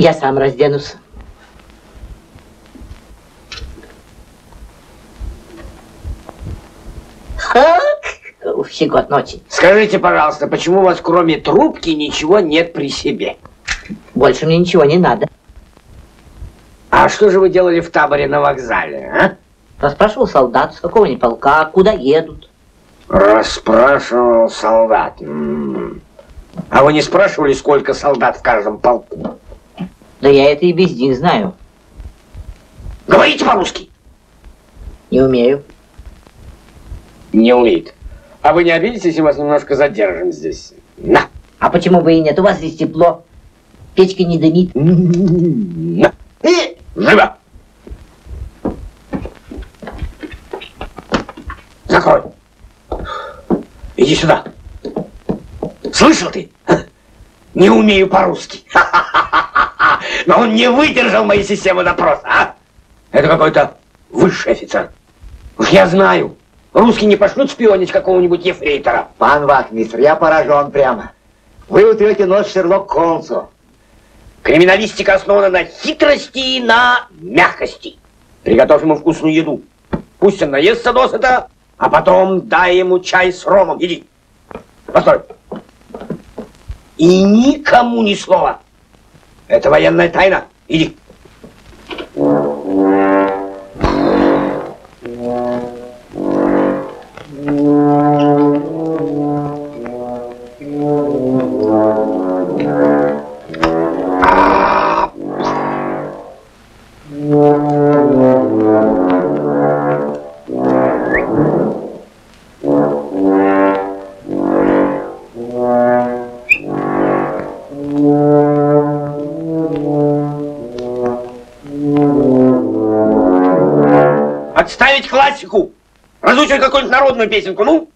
Я сам разденусь. Ха! Щекот ночи. Скажите, пожалуйста, почему у вас кроме трубки ничего нет при себе? Больше мне ничего не надо. А что же вы делали в таборе на вокзале, а? Расспрашивал солдат, с какого-нибудь полка, куда едут. Расспрашивал солдат. М. А вы не спрашивали, сколько солдат в каждом полку? Да я это и без них знаю. Говорите по-русски. Не умею. Не умеет. А вы не обидитесь, если вас немножко задержим здесь? На. А почему бы и нет? У вас здесь тепло. Печка не дымит. На. И живо. Закрой. Иди сюда. Слышал ты? Не умею по-русски. Но он не выдержал моей системы допроса, а? Это какой-то высший офицер. Уж я знаю. Русские не пошлют шпионить какого-нибудь ефрейтора. Пан Вахмистр, я поражен прямо. Вы утрете нос Шерлок Холмсу. Криминалистика основана на хитрости и на мягкости. Приготовь ему вкусную еду. Пусть он наестся досыта, а потом дай ему чай с ромом. Иди. Постой. И никому ни слова. Это военная тайна. Иди. Отставить классику! Разучивай какую-нибудь народную песенку, ну!